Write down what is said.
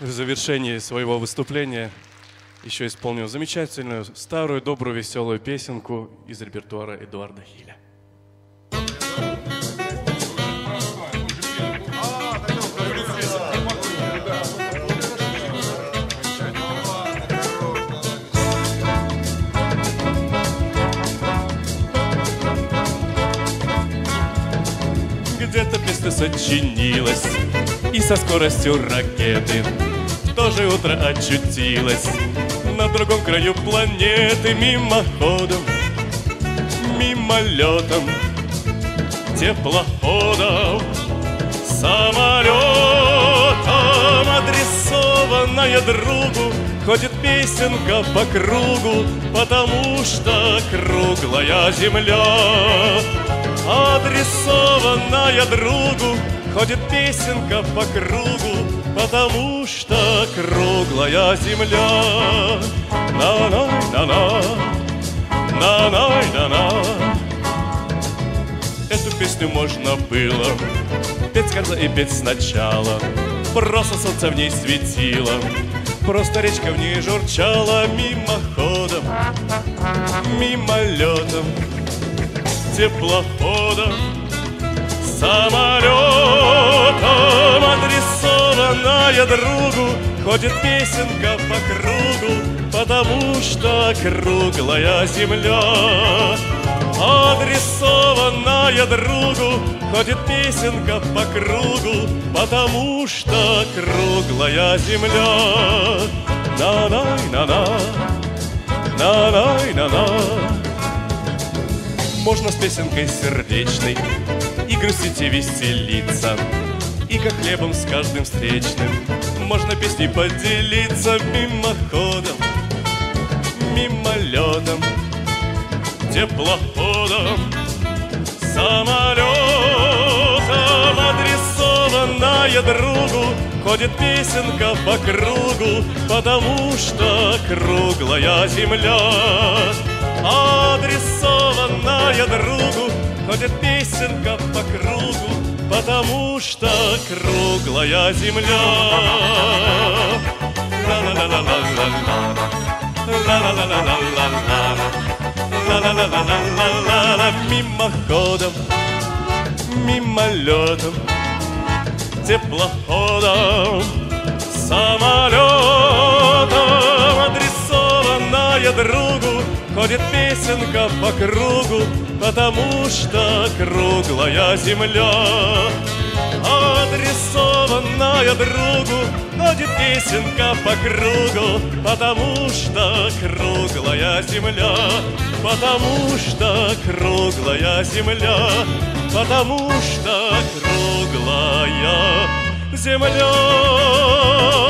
в завершении своего выступления еще исполню замечательную, старую, добрую, веселую песенку из репертуара Эдуарда Хиля. Где-то песня сочинилась И со скоростью ракеты В то же утро очутилась На другом краю планеты Мимоходом, мимолетом Теплоходом, самолетом Адресованная другу Ходит песенка по кругу Потому что круглая земля адресованная другу Ходит песенка по кругу, потому что круглая земля. На-най-на-на, на-най-на-на. Эту песню можно было петь с конца и петь сначала. Просто солнце в ней светило, просто речка в ней журчала мимоходом, мимолетом теплоходом, самолетом, адресованная другу, ходит песенка по кругу, потому что круглая земля. Адресованная другу, ходит песенка по кругу, потому что круглая земля. На-най-на-на, на-най-на-на. Можно с песенкой сердечной И грустить и веселиться. И как хлебом с каждым встречным Можно песней поделиться Мимоходом, мимолетом Теплоходом, самолетом. Адресованная другу Ходит песенка по кругу Потому что круглая земля. Адресованная другу Ходит песенка по кругу Потому что круглая земля. Мимоходом, мимолетом, теплоходом, самолетом Ходит песенка по кругу, потому что круглая земля. Адресованная другу, ходит песенка по кругу, потому что круглая земля, потому что круглая земля, потому что круглая земля.